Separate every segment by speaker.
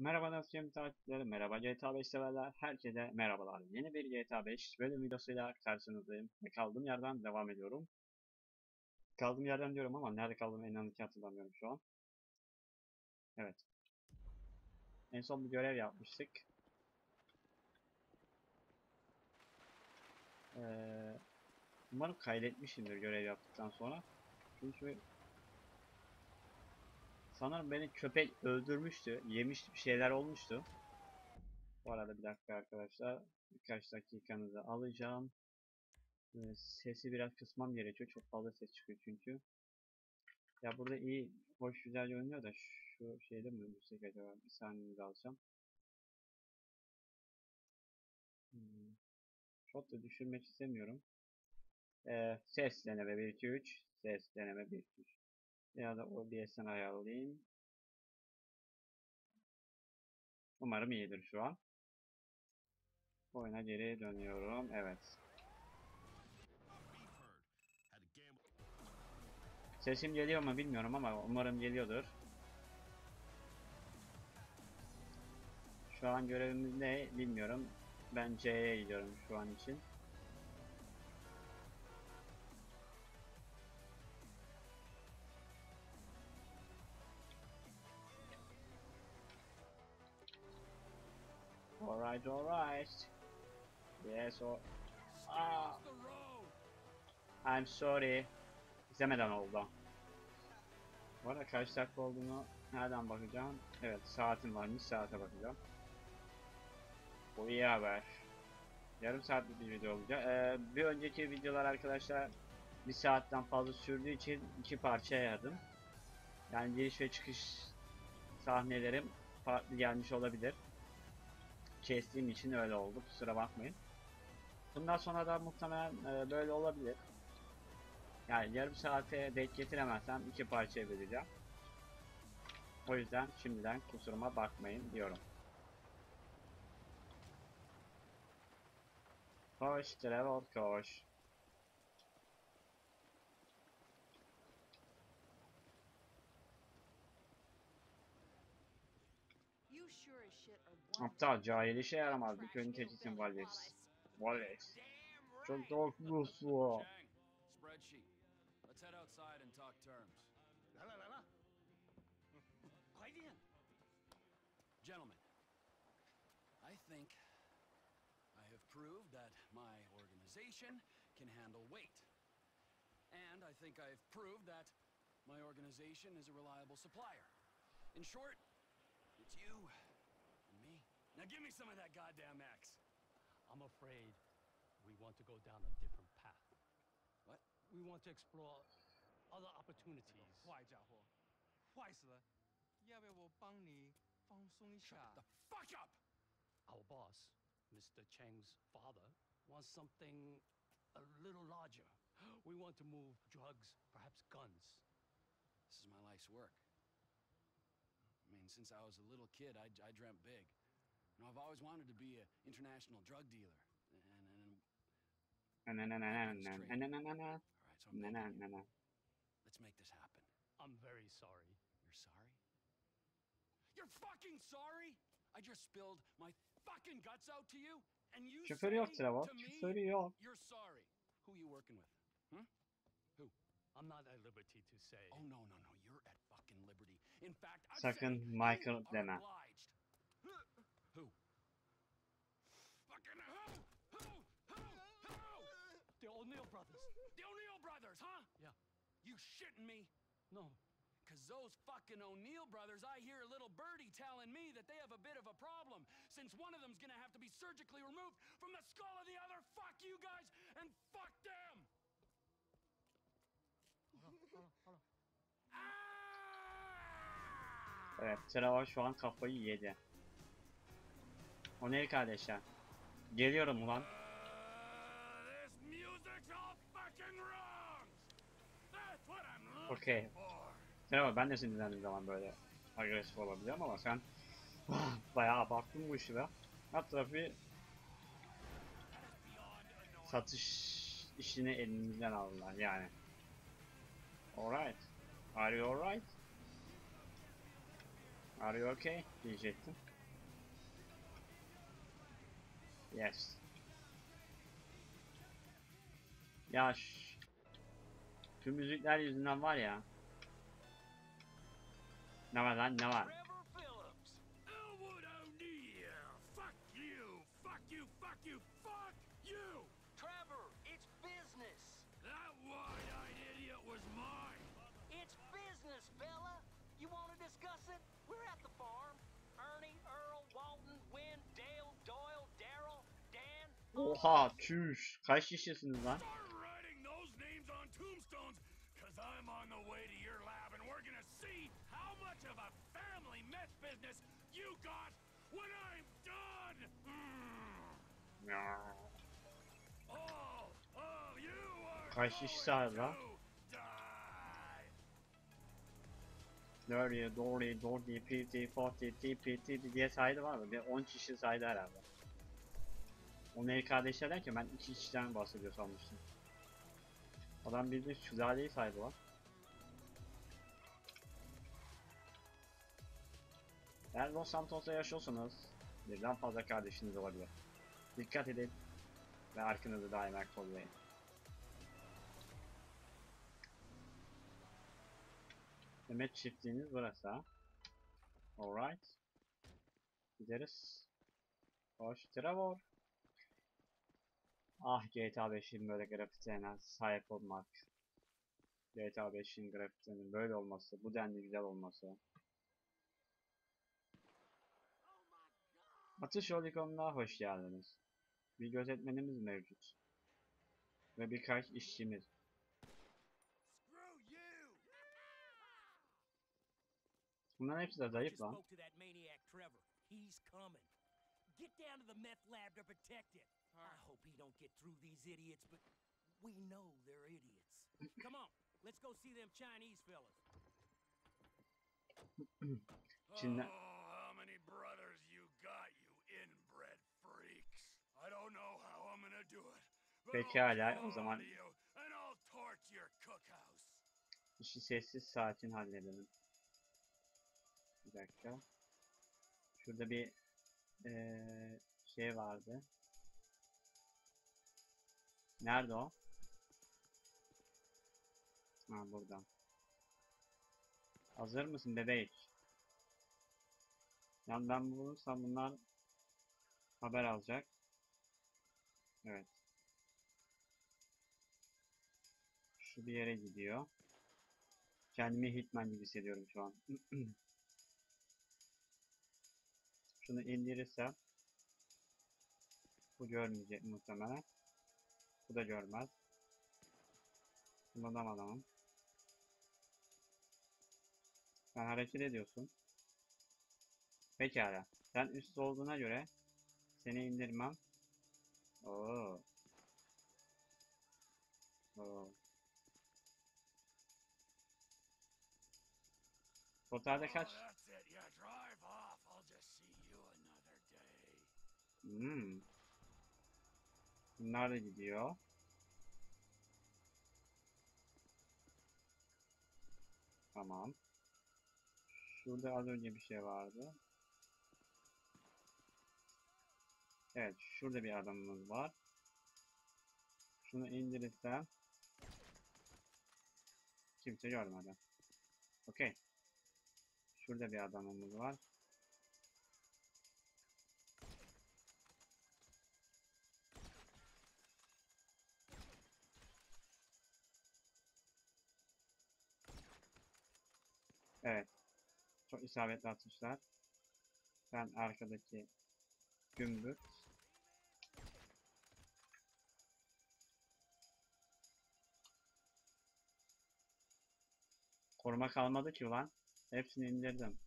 Speaker 1: Merhaba Nasıl takipçileri, merhaba GTA 5 severler, herkese merhabalar. Yeni bir GTA 5 bölüm videosuyla karşınızdayım ve kaldığım yerden devam ediyorum. Kaldığım yerden diyorum ama nerede kaldığımı inanın ki hatırlamıyorum şu an. Evet. En son bir görev yapmıştık. Ee, umarım kaydetmişimdir görev yaptıktan sonra. Çünkü Sanırım beni köpek öldürmüştü. Yemiş bir şeyler olmuştu. Bu arada bir dakika arkadaşlar. Birkaç dakikanızı alacağım. Ee, sesi biraz kısmam gerekiyor. Çok fazla ses çıkıyor çünkü. Ya burada iyi, hoş güzel görünüyor da şu şeyde mi yüksek acaba? Bir saniyenizi alacağım. Hmm. Çok da düşürmek istemiyorum. Ee, ses deneme 1 2 3. Ses deneme 1 2 3. Ya da OBS'den ayarlayayım. Umarım iyidir şu an. Oyuna geri dönüyorum. Evet. Sesim geliyor mu bilmiyorum ama umarım geliyordur. Şu an görevimiz ne bilmiyorum. Ben C'ye gidiyorum şu an için. Alright, alright. Yes, or... Ah. I'm sorry. İzlemeden oldu. Bu arada kaç dakika olduğunu nereden bakacağım? Evet, saatim varmış, saate bakacağım. Bu iyi haber. Yarım saatlik bir video olacak. Ee, bir önceki videolar arkadaşlar bir saatten fazla sürdüğü için iki parçaya ayırdım. Yani giriş ve çıkış sahnelerim farklı gelmiş olabilir kestiğim için öyle oldu. Kusura bakmayın. Bundan sonra da muhtemelen e, böyle olabilir. Yani yarım saate denk getiremezsem iki parçaya böleceğim. O yüzden şimdiden kusuruma bakmayın diyorum. Koş, travel koş. Aptal cahil işe yaramaz. Bir köyünü tehditsin Wallace. Wallace. Çok to
Speaker 2: Spreadsheet. Let's head outside and talk terms.
Speaker 3: La la la la.
Speaker 2: Gentlemen, I think I have proved that my organization can handle weight. And I think I've proved that my organization is a reliable supplier. In short, it's you Now give me some of that goddamn X.
Speaker 4: I'm afraid we want to go down a different path.
Speaker 2: What?
Speaker 4: We want to explore other opportunities.
Speaker 3: 坏家伙，坏死了！要不要我帮你放松一下
Speaker 2: Shut？the fuck up!
Speaker 4: Our boss, Mr. Cheng's father, wants something a little larger. We want to move drugs, perhaps guns.
Speaker 2: This is my life's work. I mean, since I was a little kid, I, I dreamt big. You know, I've always wanted to be an international drug dealer. And, and,
Speaker 1: Na na na na na na na na na
Speaker 2: all right, so I'm
Speaker 1: na na
Speaker 2: begging
Speaker 1: na
Speaker 2: you,
Speaker 1: na.
Speaker 2: let's make this happen.
Speaker 4: I'm very sorry.
Speaker 2: You're sorry? You're fucking sorry? I just spilled my fucking guts out to you, and you
Speaker 1: Şoförü
Speaker 2: say
Speaker 1: yok Trevor.
Speaker 2: to me,
Speaker 1: yok.
Speaker 2: you're sorry. Who are you working with? Hmm?
Speaker 4: I'm not at liberty to say.
Speaker 2: Oh no, no, no, you're at fucking liberty. In fact, I'm
Speaker 1: Sakın
Speaker 2: saying
Speaker 1: Michael
Speaker 2: you are
Speaker 1: deme.
Speaker 2: obliged. Who? Fucking who? Who? Who? Who?
Speaker 4: The O'Neill brothers.
Speaker 2: The O'Neill brothers, huh?
Speaker 4: Yeah.
Speaker 2: You shitting me?
Speaker 4: No,
Speaker 2: Cause those fucking O'Neill brothers, I hear a little birdie telling me that they have a bit of a problem, since one of them's gonna have to be surgically removed from the skull of the other. Fuck you guys and fuck them!
Speaker 1: Evet, Trevor şu an kafayı yedi. O ne kardeşler? Geliyorum ulan. Okey.
Speaker 2: for.
Speaker 1: Trevor ben de sinirlendiğim zaman böyle agresif olabiliyorum ama sen bayağı abarttın bu işi be. Alt tarafı satış işini elimizden aldılar yani. Alright. Are you alright? Are you okay? diyecektim. Yes. Ya şu müzikler yüzünden var ya. Ne var lan ne var?
Speaker 5: Trevor Phillips. Elwood O'Neill. Fuck meth business you got when I'm done. Mm. All of you are
Speaker 1: Kaç kişi sağ lan? doğru doğru PT 40 TPT diye saydı var mı? Bir 10 kişi saydı herhalde. El kardeşler derken ben 2 kişiden bahsediyor sanmıştım. Adam bildiğin sülaleyi saydı lan. Eğer Los Santos'ta yaşıyorsanız birden fazla kardeşiniz olabilir. Dikkat edin ve arkanızı daima kollayın. Demet çiftliğiniz burası ha. Alright. Gideriz. Hoş Trevor. Ah GTA 5'in böyle grafitine sahip olmak. GTA 5'in grafitinin böyle olması, bu denli güzel olması. Atış Oligon'una hoş geldiniz. Bir gözetmenimiz mevcut. Ve birkaç işçimiz. Bunların hepsi de zayıf lan.
Speaker 6: Get down to the meth lab to protect it. I hope he don't get through these idiots, but we know they're idiots. Come on, let's go see them Chinese fellas.
Speaker 1: Çin'de...
Speaker 5: Oh, how many brothers you got, you inbred freaks. I don't know how I'm gonna do it. but I'll
Speaker 1: Pekala, o zaman-. İşi sessiz sakin halledelim. Bir dakika. Şurada bir eee, şey vardı. Nerede o? Ha burada. Hazır mısın bebek? Yani ben bulursam bunlar haber alacak. Evet. Şu bir yere gidiyor. Kendimi Hitman gibi hissediyorum şu an. Şunu indirirsem bu görmeyecek muhtemelen. Bu da görmez. Bundan adamım. Sen hareket ediyorsun. Pekala. Sen üst olduğuna göre seni indirmem. Oo. Oo. Totalde kaç? Hmm. Bunlar da gidiyor. Tamam. Şurada az önce bir şey vardı. Evet, şurada bir adamımız var. Şunu indirirsem kimse görmedi. Okey. Şurada bir adamımız var. Evet. Çok isabetli atışlar. Ben arkadaki gümbürt. Koruma kalmadı ki ulan. Hepsini indirdim.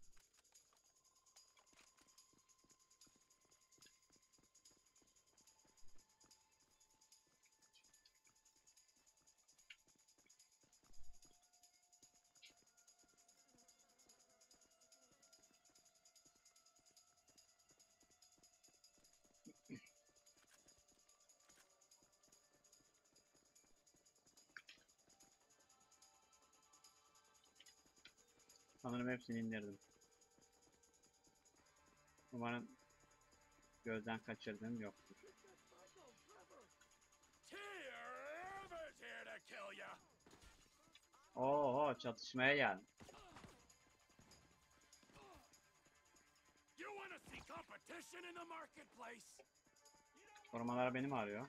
Speaker 1: Hepsini indirdim.
Speaker 6: Umarım gözden kaçırdığım yoktur. Oo çatışmaya gel. Korumalar beni mi arıyor?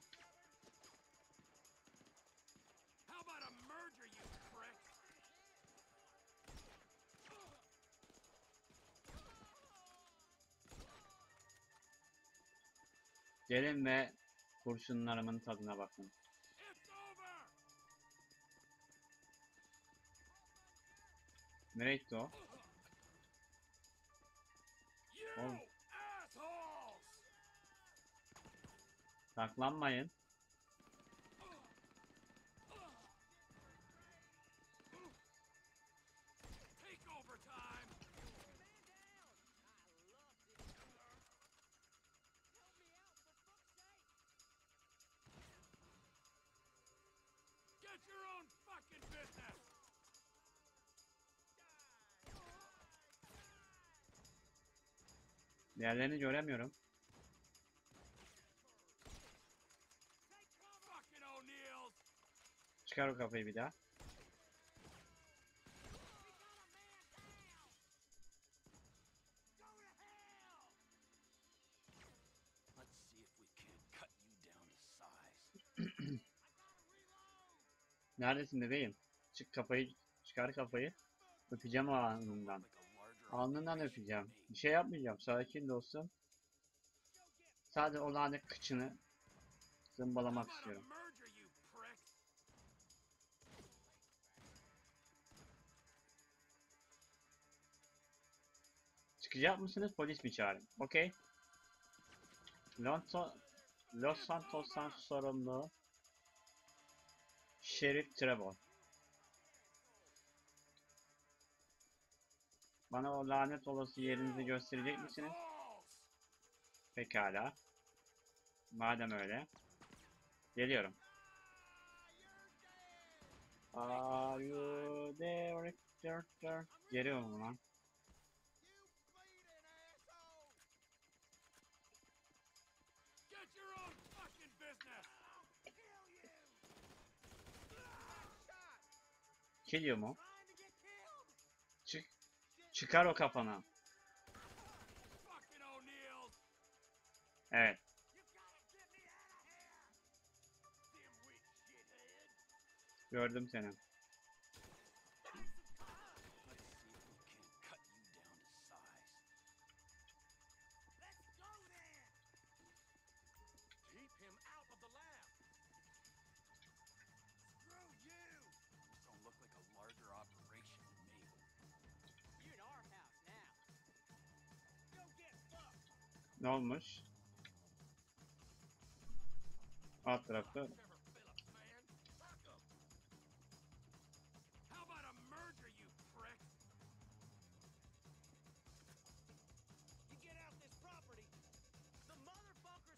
Speaker 6: Gelin ve kurşunlarımın tadına bakın. Nereye o? Saklanmayın. Diğerlerini göremiyorum. Çıkar o kafayı bir daha. Neredesin bebeğim? Çık kafayı, çıkar kafayı. Öpeceğim o alnından. Öpeceğim. Bir şey yapmayacağım. Sakin dostum. Sadece o lanet kıçını zımbalamak istiyorum. Çıkacak mısınız? Polis mi çağırayım? Okey. Los Santos'tan sorumlu Şerif Trevor. Bana o lanet olası yerinizi gösterecek misiniz? Pekala. Madem öyle. Geliyorum. Are you there? Geliyorum lan. Geliyor mu? Çık. Çıkar o kafana. Evet. Gördüm seni.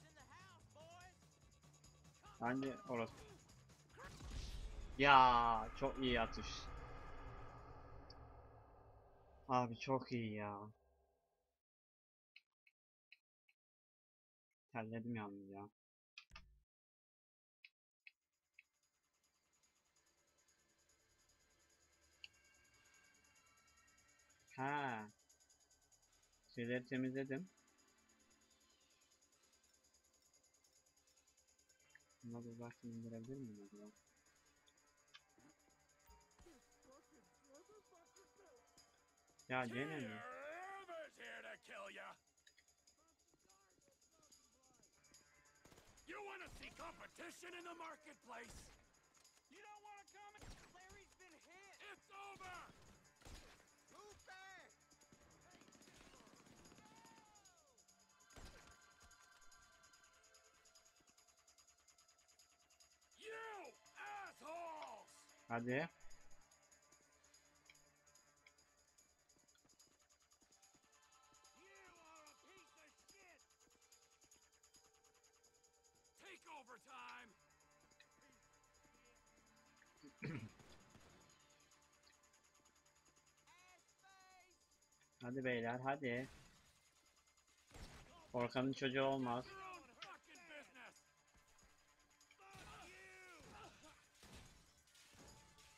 Speaker 1: İn the house, boys.
Speaker 6: hangi orası? Ya çok iyi atış. Abi çok iyi ya. Terledim yalnız ya. Ha. Şeyleri temizledim. Bunları uzaktan indirebilir miyim acaba? Ya gene mi?
Speaker 5: You want to see competition in the marketplace?
Speaker 1: You don't want to come in? Larry's been hit.
Speaker 5: It's over.
Speaker 1: Move back!
Speaker 5: You assholes!
Speaker 6: Hadi. Hadi beyler hadi.
Speaker 1: Korkanın çocuğu olmaz.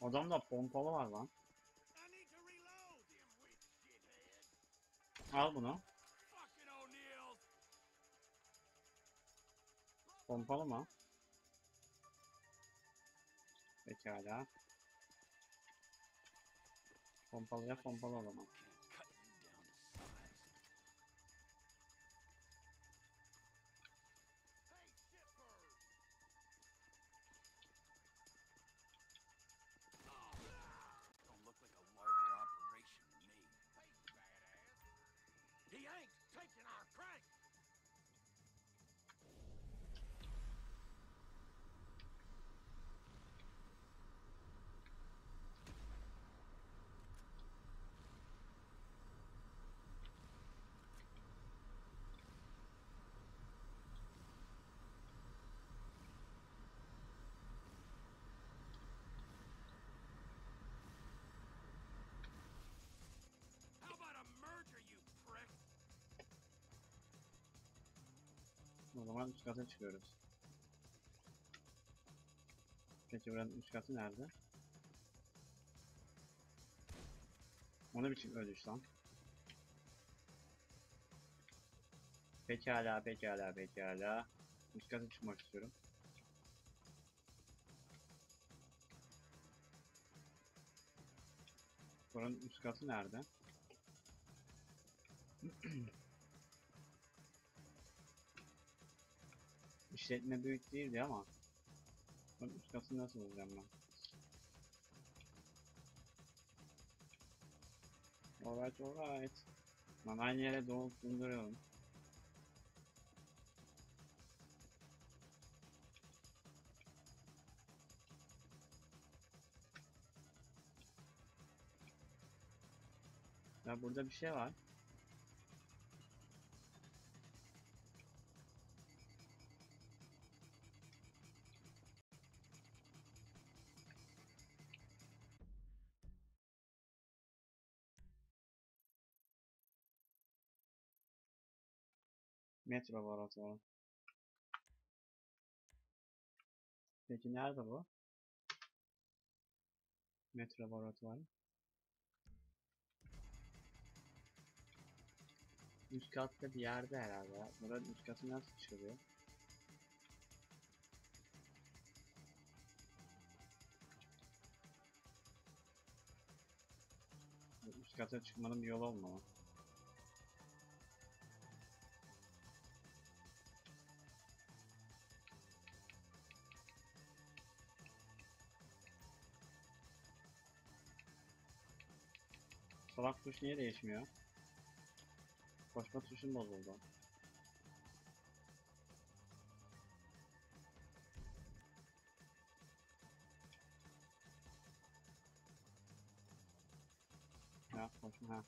Speaker 1: Adamda pompalı var lan. Al bunu. Pompalı mı? Pekala. Pompalıya pompalı o zaman. O zaman üst kata çıkıyoruz. Peki buranın üst katı nerede? O ne biçim ölüş lan? Pekala, pekala, pekala. Üst kata çıkmak istiyorum. Buranın üst katı nerede? İşletme büyük değildi ama. Bunun üst katını nasıl bulacağım ben? Alright alright. Ben aynı yere doğup durduruyorum. Ya burada bir şey var. Metro laboratuvarı. Peki nerede bu? Metro laboratuvarı. Üst katta bir yerde herhalde. Buranın üst katı nasıl çıkılıyor? Üst kata çıkmanın bir yolu olmalı. Salak tuş niye değişmiyor? Koşma tuşum bozuldu. Ya koşma ha.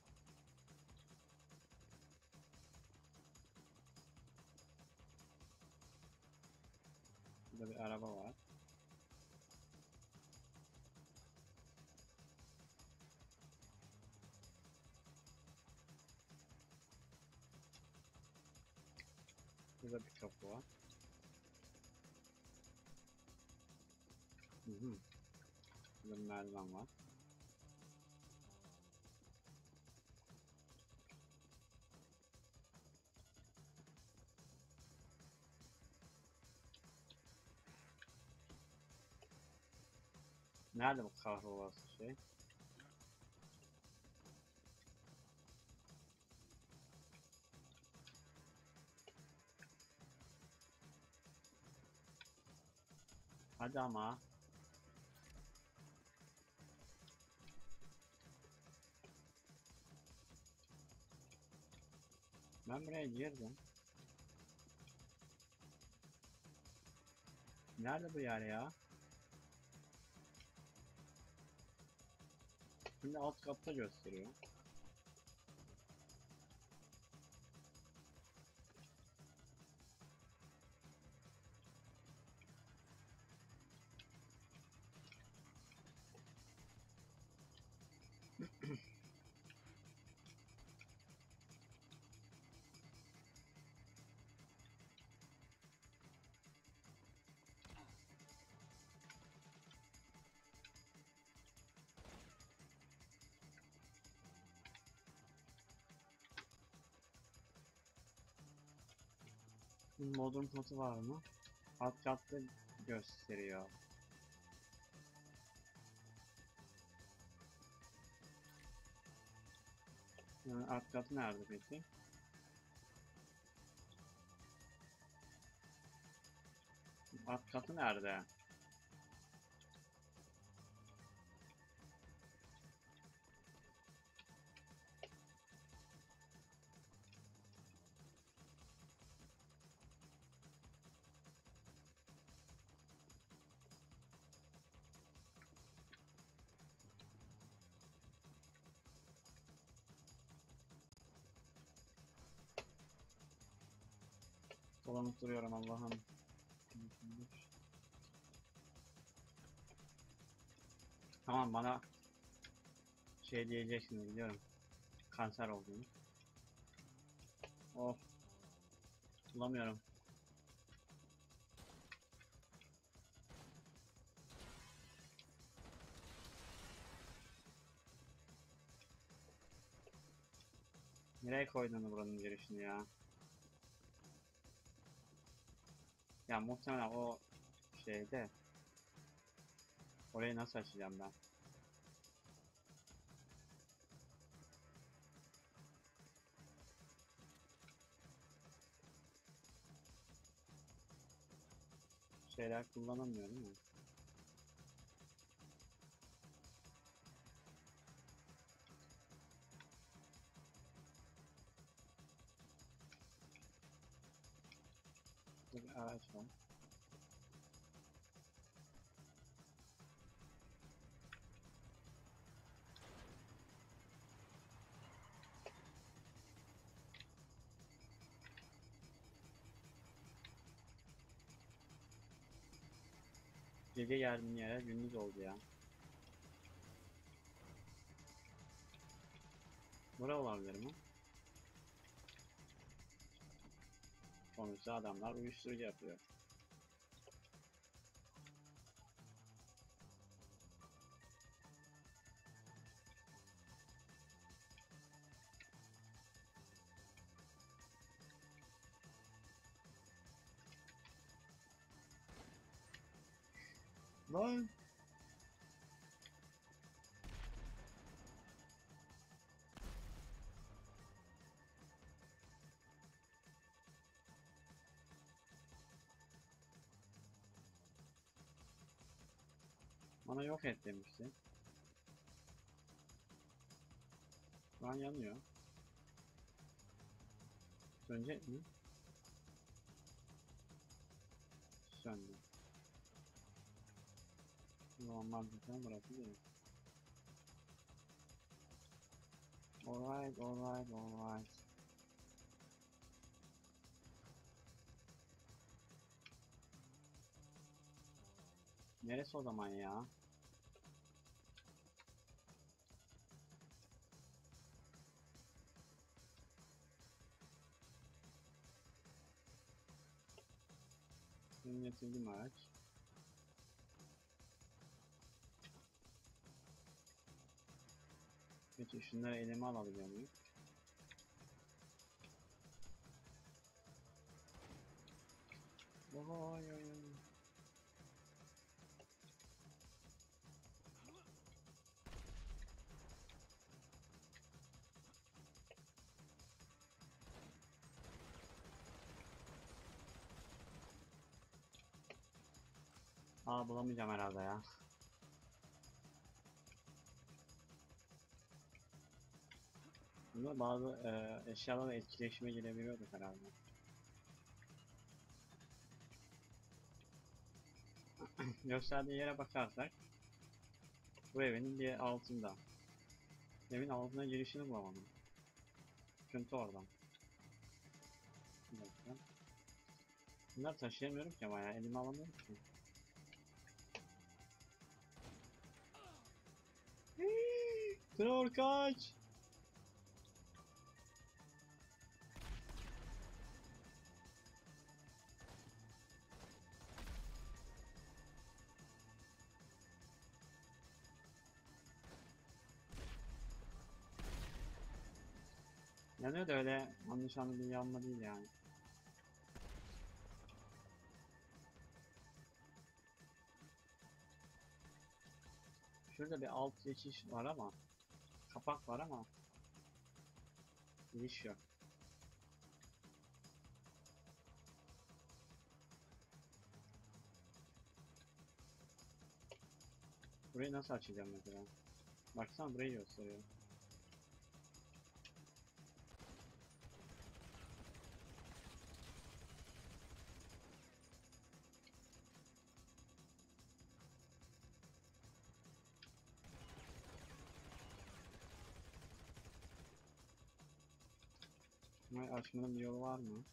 Speaker 1: Burada bir araba var. Burada bir kapı var. Hı hı. Burada merdiven var. Nerede bu kahrolası şey? Hadi ama. Ben buraya girdim. Nerede bu yer ya? Şimdi alt katta gösteriyor. Bodrum katı var mı? Alt katta gösteriyor. Yani alt katı nerede peki? Alt katı nerede? Duruyorum Allah'ım. Tamam bana şey diyeceksiniz biliyorum. Kanser olduğunu. Of. Bulamıyorum. Nereye koydun buranın girişini ya? Ya muhtemelen o şeyde orayı nasıl açacağım ben? Şeyler kullanamıyorum ya. Bir Gece geldiğim yere gündüz oldu ya. Bura olabilir mi? Sonuçta adamlar uyuşturucu yapıyor. Lan! Bana yok et demişti. Şu an yanıyor. Sönecek mi? Söndü. Normal tane bırakabilirim. Alright, alright, alright. Neresi o zaman ya? Benim getirdiğim araç. Peki şunları elime alabiliyor muyum? Oy oy oy. Aa bulamayacağım herhalde ya. Bunda bazı e, eşyalarla etkileşime girebiliyorduk herhalde. Gösterdiği yere bakarsak bu evin bir altında. Evin altına girişini bulamadım. Sıkıntı oradan. Bir. Bunları taşıyamıyorum ki ama ya elime alamıyorum ki. Trevor kaç! deniyor da öyle yanlış bir yanma değil yani. Şurada bir alt geçiş var ama kapak var ama giriş yok. Burayı nasıl açacağım mesela? Baksana burayı gösteriyor. Açmanın bir yolu var mı?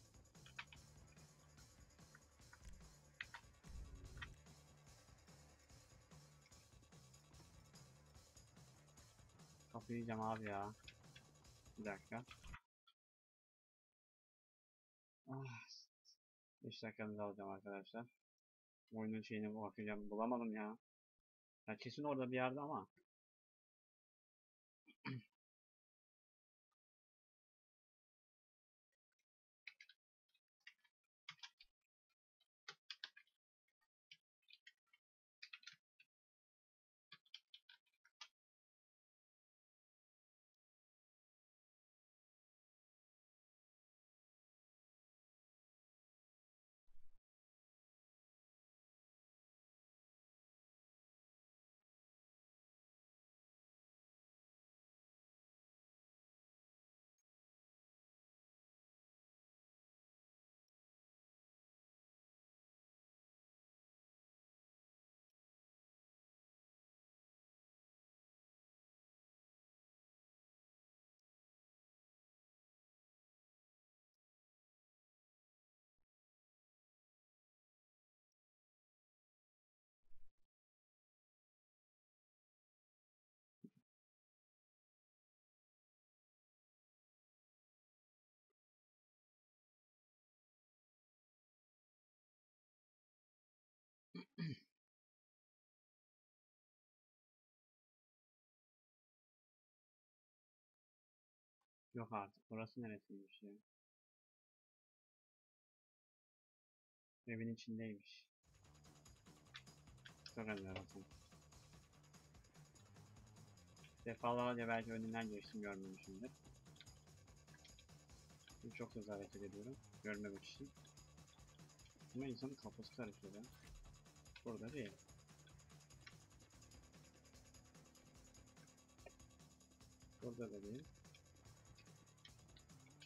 Speaker 1: Kapıyı yiyeceğim abi ya. Bir dakika. Ah. 5 dakikanızı alacağım arkadaşlar. Oyunun şeyine bakacağım. Bulamadım ya. Ya kesin orada bir yerde ama. Yok artık. Burası neresiymiş ya? Evin içindeymiş. Çok enteresan. Defalarca belki önünden geçtim görmemişimdir. Şimdi çok hızlı hareket ediyorum. Görmemek için. Ama insanın kafası karışıyor. Burada değil. Burada da değil.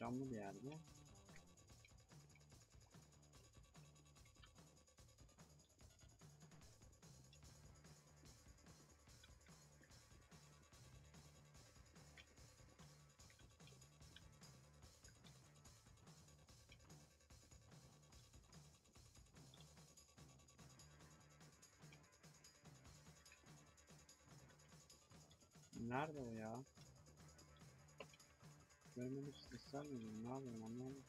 Speaker 1: Camlı bir yerde. Nerede o ya? Görmemek ister miyim? Ne yapayım anlamadım.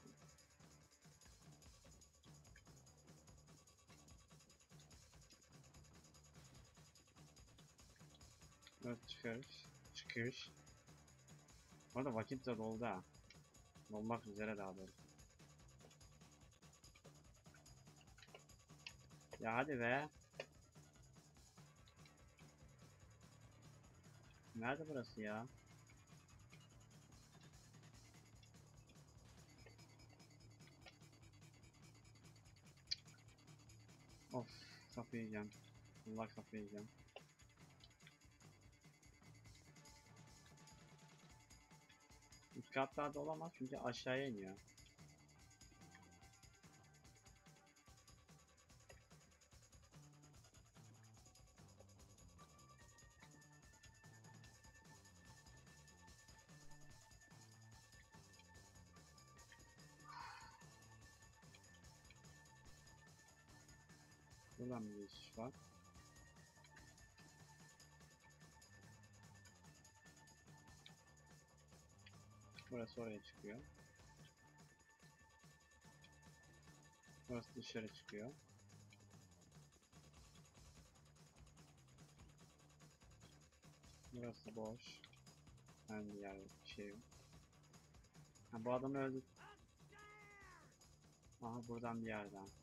Speaker 1: Evet çıkıyoruz. Çıkıyoruz. Bu arada vakit de doldu ha. Dolmak üzere daha doğrusu. Ya hadi be. Nerede burası ya? Kafayı yiyeceğim. Allah kafayı yiyeceğim. Üst katlarda olamaz çünkü aşağıya iniyor. Var. Burası oraya çıkıyor. Burası dışarı çıkıyor. Burası boş. Ben bir yer bir şey. Ha, bu adamı öldü. Aha buradan bir yerden.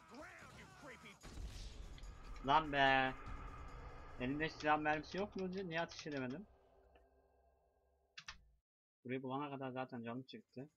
Speaker 6: Lan
Speaker 1: be.
Speaker 6: Elimde silah mermisi yok mu? Niye ateş edemedim? Burayı bulana kadar zaten canım çıktı.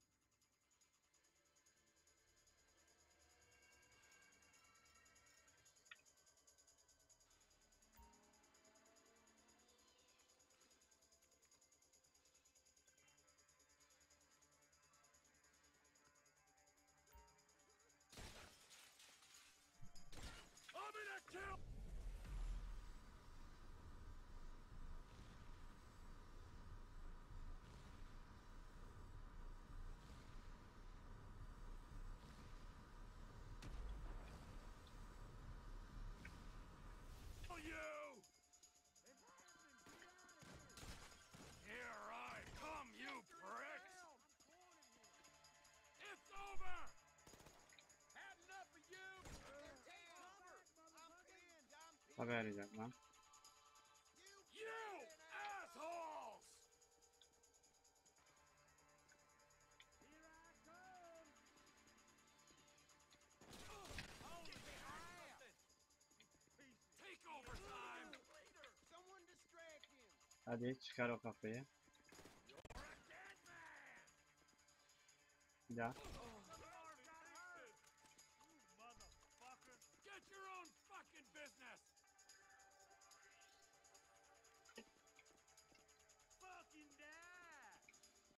Speaker 6: kafa kayaracak lan. Hadi çıkar o kafayı. Bir daha.